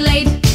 Late.